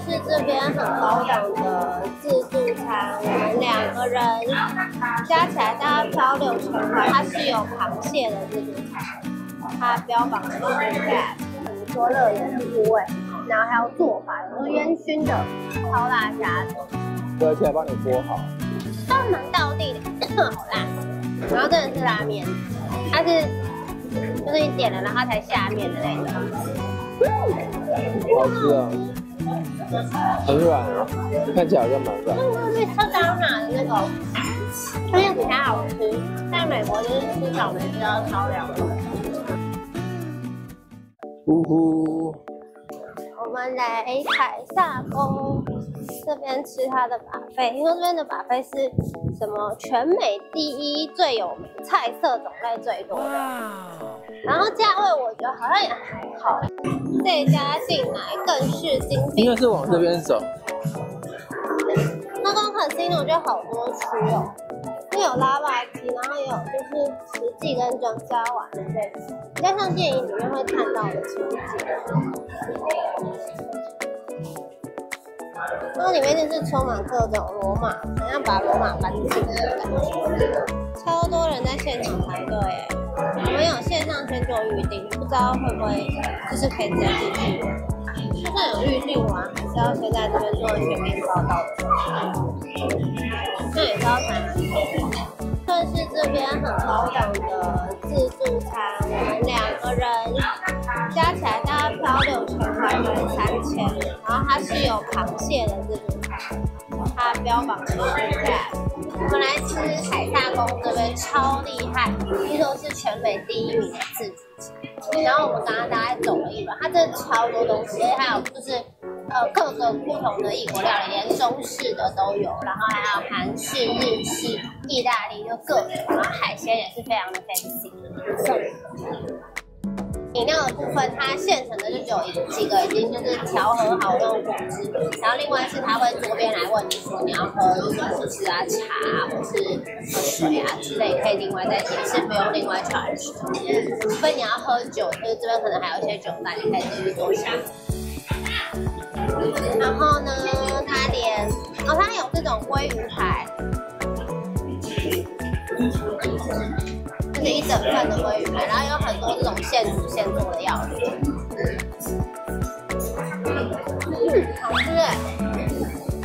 是这边很高档的自助餐，我们两个人加起来大概要六千块。它是有螃蟹的自助餐，它标榜的是 crab，很多乐园部位，然后还有做法，有烟熏的、超辣虾的，对，而且还帮你剥好。都蛮到地的，好辣。然后这个是拉面，它是就是你点了，然后它才下面的那种。好吃啊，很软啊，看起来好像蛮软。就是特刚拿的那种，它也比较好吃。在美国就是吃草莓就要超凉的。呼呼，我们来凯撒宫这边吃它的把费，因为这边的把费是什么全美第一最有名，菜色种类最多的。然后价位我觉得好像也还好，这家进来更是精品。应该是往这边走。那刚可惜我觉得好多区哦，因为有拉霸机，然后也有就是实际跟庄家玩的这种，比较像电影里面会看到的情景。然后里面就是充满各种罗马，好像把罗马搬进来的感觉。超多人在现场排队们有线上先做预定，不知道会不会就是可以直接进去。就算有预定完，还是要先在这边做全面报道的。那也是要排蛮久的。算是这边很高档的自助餐，我们两个人加起来大概要六千块，快三千。然后它是有螃蟹的自助餐，它标榜的是在。我们来吃海大宫这边超厉害，听说是全美第一名的自助餐。然后我们刚刚大概走了一轮，它真的超多东西，还有就是呃各个不同的异国料理，连中式的都有，然后还有韩式、日式、意大利就各种，然后海鲜也是非常的 fancy。饮料的部分，它现成的就只有一几个已经就是调和好那种果汁，然后另外是他会桌边来问你说你要喝果汁啊、茶啊或是喝水啊之类，可以另外再点，是不用另外 charge。除非你要喝酒，就是这边可能还有一些酒单，你可以自己做下。然后呢，它连哦，它有这种鲑鱼排。是一整份的鲑鱼排，然后有很多这种现煮现做的料理，好吃哎，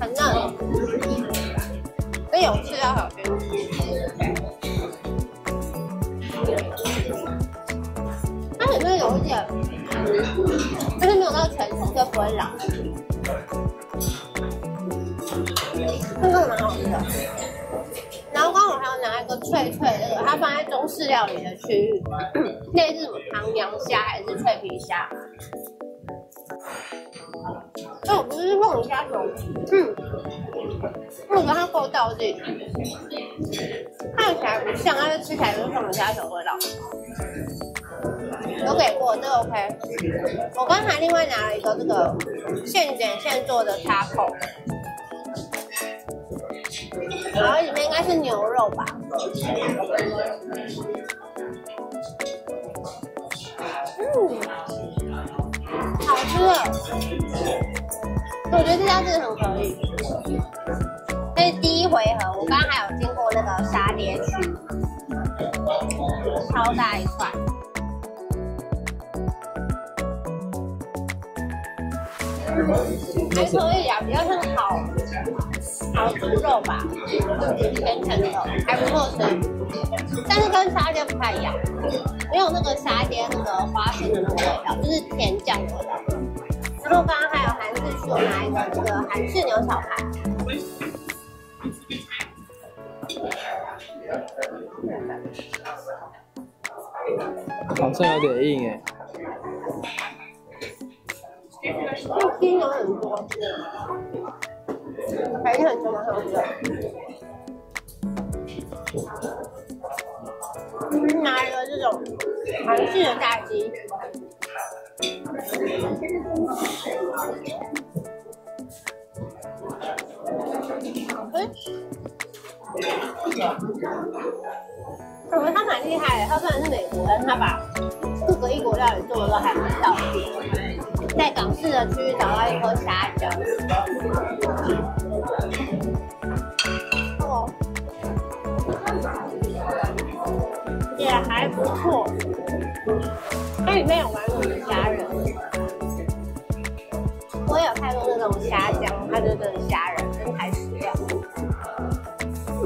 很嫩，所以有吃要小心。它里面有一点，但是没有到全熟，就不会老。式料理的区域，那是什么唐扬虾还是脆皮虾？哦，不是凤梨虾球，嗯，我觉得它够到地，看起来不像，但是吃起来就是凤梨虾球味道。有给过，这个 OK。我刚才另外拿了一个这个现剪现做的 taco。然后里面应该是牛肉吧。嗯，好吃。我觉得这家真的很可以。这是第一回合，我刚刚还有经过那个沙爹区，超大一块。还可以啊，比较像烤烤猪肉吧，甜甜的，还不错吃。但是跟沙爹不太一样，没有那个沙爹那个花生的那个味道，就是甜酱的味道。然后刚刚还有韩式区，我拿一个这个韩式牛小排。好像有点硬哎。韩式的炸鸡，哎，我觉得他蛮厉害的，他虽然是美国人，他把各个异国料理做的都还蛮到位。在港式的区域找到一颗虾饺。哦，也还不错。它里面有完整的虾仁，我有看过那种虾酱，它就是虾仁跟台式料。不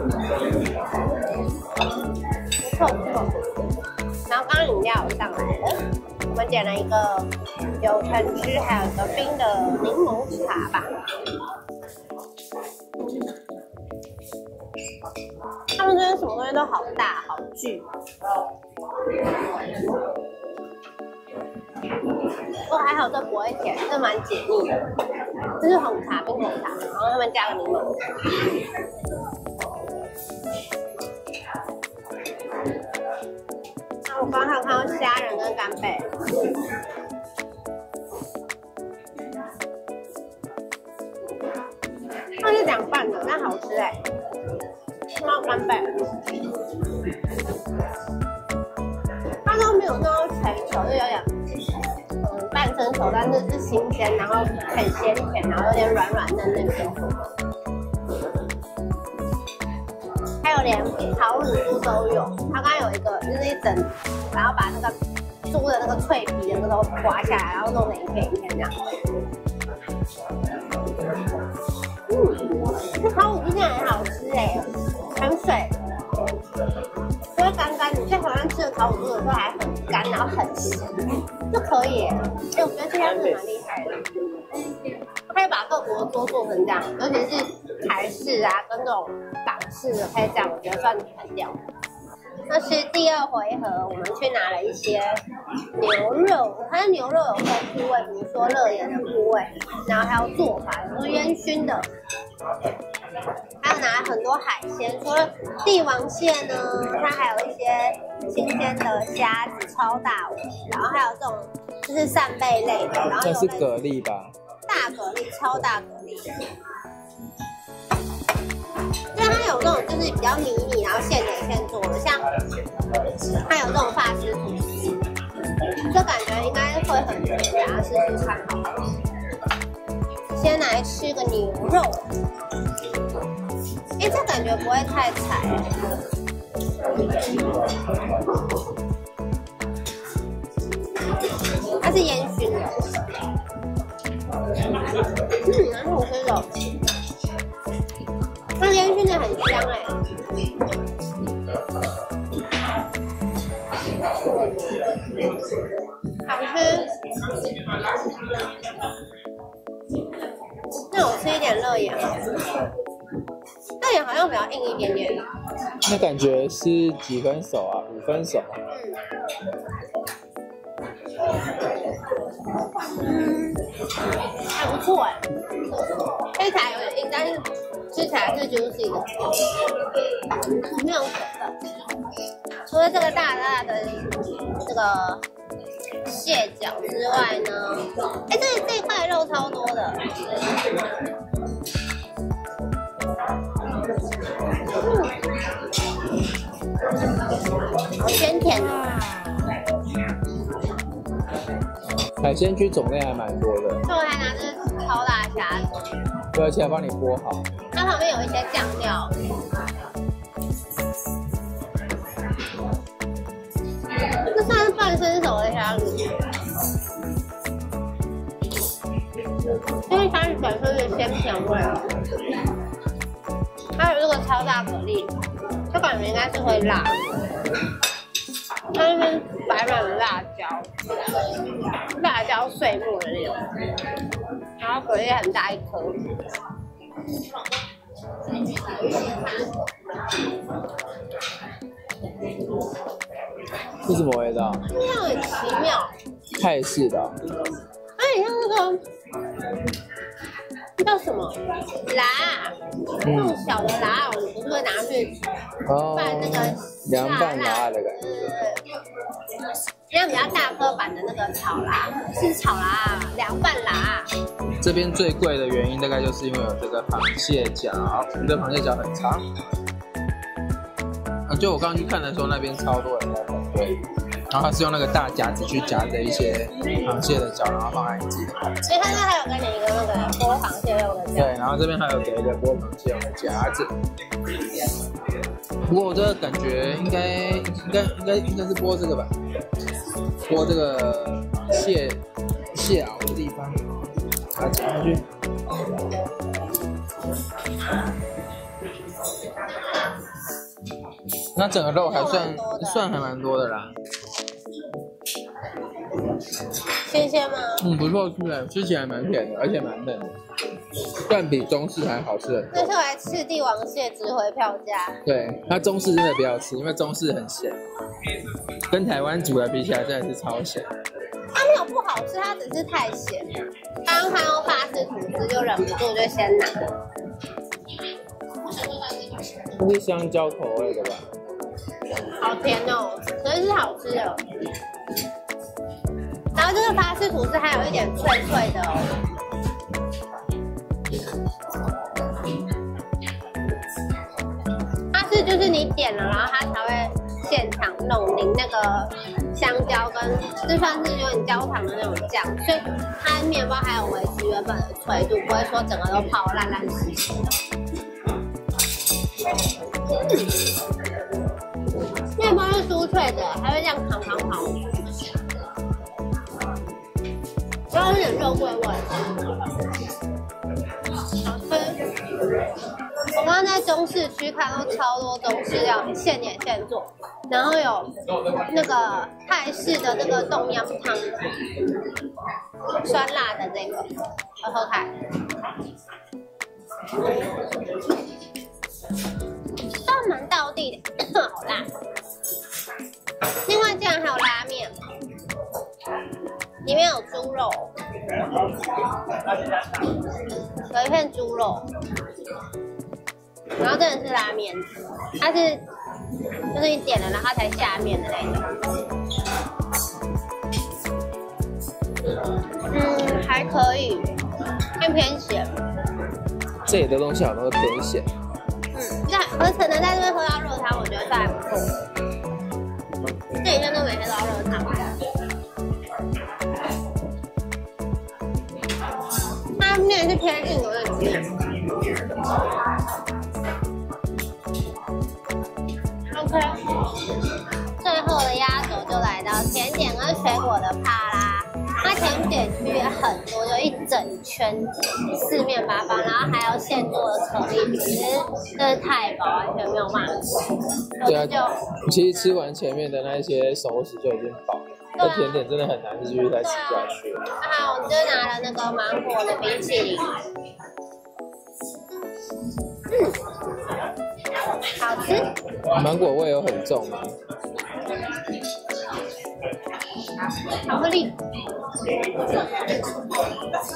错不错。然后刚刚饮料上来了，我们点了一个有橙汁，还有一个冰的柠檬茶吧。他们这边什么东西都好大好巨。不过还好这不会甜，这蛮解腻的。这是红茶，冰红茶，然后他们加了柠檬。那我刚刚看到虾仁跟干贝。它是凉拌的，但好吃哎、猫干贝，有那种成熟，就有点嗯半生熟，但是是新鲜，然后很鲜甜，然后有点软软嫩嫩偏苦。还有连烤乳猪都有，它刚刚有一个就是一整，然后把那个猪的那个脆皮的那个都刮下来，然后弄成一片一片这样。嗯，这烤乳猪真的很好吃哎，很水，台湾吃的烤乳猪的时候还很干，然后很咸，就可以。哎，我觉得这家是蛮厉害的，可以把各国都做成这样，尤其是台式啊跟这种港式的，可以这样，我觉得算很屌。那是第二回合，我们去拿了一些牛肉，它的牛肉有分部位，比如说热眼的部位，然后还有做法，比如烟熏的，还有拿了很多海鲜，除了帝王蟹呢，它还有一些新鲜的虾子，超大尾，然后还有这种就是扇贝类的，然后这是蛤蜊吧？大蛤蜊，超大蛤蜊。因为它有那种就是比较迷你，然后现点现做的，像它有这种法式吐司，就感觉应该会很甜，大家试试看好了。先来吃个牛肉，觉不会太柴。它是烟熏的，嗯，蛮好吃肉。它烟熏的很香哎、好吃。那我吃一点肉眼好好像比较硬一点点。那感觉是几分熟啊？五分熟。嗯，还不错哎，吃起来有点硬，但是吃起来是 juicy 的，没有水分。除了这个大大的这个蟹脚之外呢，哎，这这块肉超多的。好鲜甜的。海鲜区种类还蛮多的，所以我还拿这个超大虾子，对而且还帮你剥好。它旁边有一些酱料。这算是半生熟的虾子，因为虾子本身的鲜甜味，还有这个超大蛤蜊，就感觉应该是会辣。它那边摆满了辣椒，辣椒碎末的那种，然后蛤蜊很大一颗。是什么味道？味道很奇妙，泰式的哦、它很像那个那叫什么辣，那种小的辣，我会拿去哦拌那个凉拌辣的感觉。对对对，那比较大颗版的那个炒啦是炒啦，凉拌辣。这边最贵的原因大概就是因为有这个螃蟹脚，这个螃蟹脚很长。啊，就我刚刚去看的时候，那边超多人在排队。然后它是用那个大夹子去夹着一些螃蟹的脚，然后放在你自己的盘子。所以它那还有跟你一个那个然后这边还有给一个剥螃蟹用的夹子。不过我这个感觉应该应该应该应该是剥这个吧，剥这个蟹蟹螯的地方，把它夹下去。那整个肉还算算还蛮多的啦，新鲜吗？嗯，不错吃的，吃起来蛮甜的，而且蛮嫩的，但比中式还好吃很多。那是来赤帝王蟹值回票价，对，它中式真的不要吃，因为中式很咸，跟台湾煮的比起来真的是超咸。它没有不好吃，它只是太咸。刚刚看到法式吐司就忍不住就先拿，这是香蕉口味的吧？好甜哦，可是是好吃的。然后这个法式吐司还有一点脆脆的哦。它是就是你点了，然后它才会现场弄淋那个香蕉跟，就算是有点焦糖的那种酱，所以它面包还有维持原本的脆度，不会说整个都泡烂烂兮兮的。面包是酥脆的，还会这样烤烤烤，肉桂味，好吃。我刚刚在中市区看到超多中式料理，现点现做，然后有那个泰式的那个冻阳汤，酸辣的这个，我喝看。算蛮道地的，好辣。另外竟然还有拉面，里面有猪肉，有一片猪肉，然后这个是拉面，它是就是你点了然后它才下面的那种。嗯，还可以，偏偏咸。这里的东西好像都偏咸。嗯，在而可能在这边喝到热汤，我觉得这还不错。这几天都每天都要热汤。面是偏硬的那种。OK，最后的压轴就来到甜点跟水果的帕拉。它甜点区也很多，就一整圈四面八方，然后还有现做的可丽饼，其实真是太饱，完全没有办法吃。对啊就其实吃完前面的那些熟食就已经饱了，那甜点真的很难继续再吃下去。还有我就拿了那个芒果的冰淇淋，嗯，好吃。芒果味有很重吗？巧克力，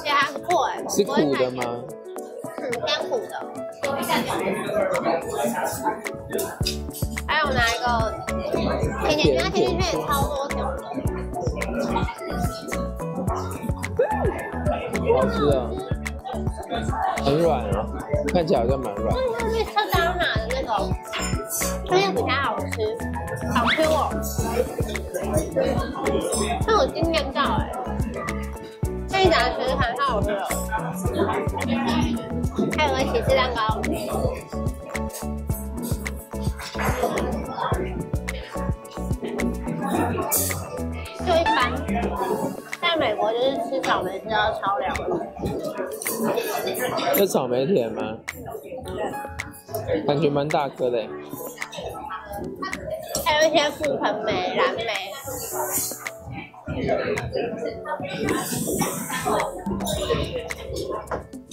也还不错哎，是苦的吗？嗯，偏苦的。还有拿一个甜甜圈，它甜甜圈也超多种好吃啊，很软啊，看起来好像蛮软。那是特刚拿的那个，那个比较好吃，好 Q 哦。但我惊艳到哎、这一打其实很好吃的，还有个起司蛋糕。美国就是吃草莓吃到超凉的。这草莓甜吗？感觉蛮大颗的欸。还有一些覆盆莓、蓝莓。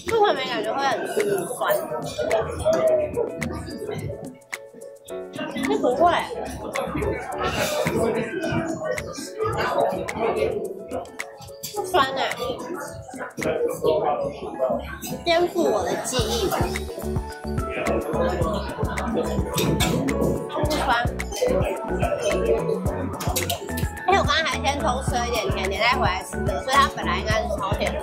覆盆莓感觉会很酸，是不会，不酸啊、颠覆我的记忆。不酸。哎我刚刚还先偷吃了一点甜点，再回来吃的，所以它本来应该是超甜的。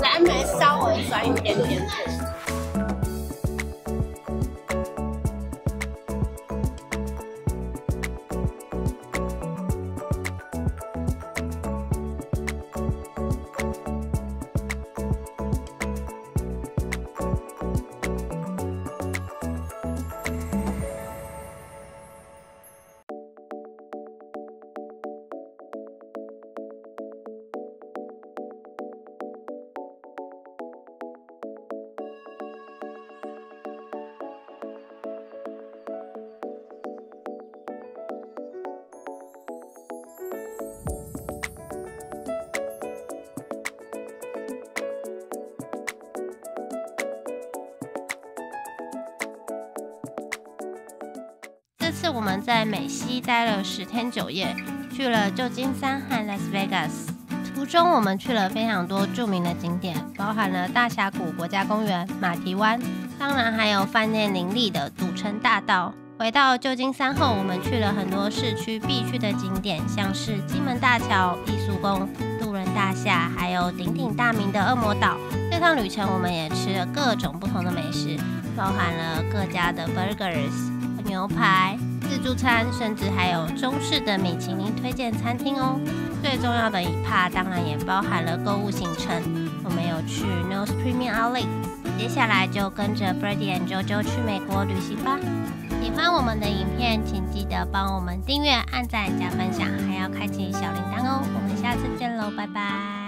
蓝莓稍微酸一点点。次我们在美西待了十天九夜，去了旧金山和 Las Vegas。途中我们去了非常多著名的景点，包含了大峡谷国家公园、马蹄湾，当然还有饭店林立的赌城大道。回到旧金山后，我们去了很多市区必去的景点，像是金门大桥、艺术宫、路人大厦，还有鼎鼎大名的恶魔岛。这趟旅程我们也吃了各种不同的美食，包含了各家的 burgers、牛排。自助餐，甚至还有中式的米其林推荐餐厅哦。最重要的一 part 当然也包含了购物行程。我们有去 Nose Premium Outlet，接下来就跟着 Brady and JoJo 去美国旅行吧。喜欢我们的影片，请记得帮我们订阅、按赞、加分享，还要开启小铃铛哦。我们下次见喽，拜拜。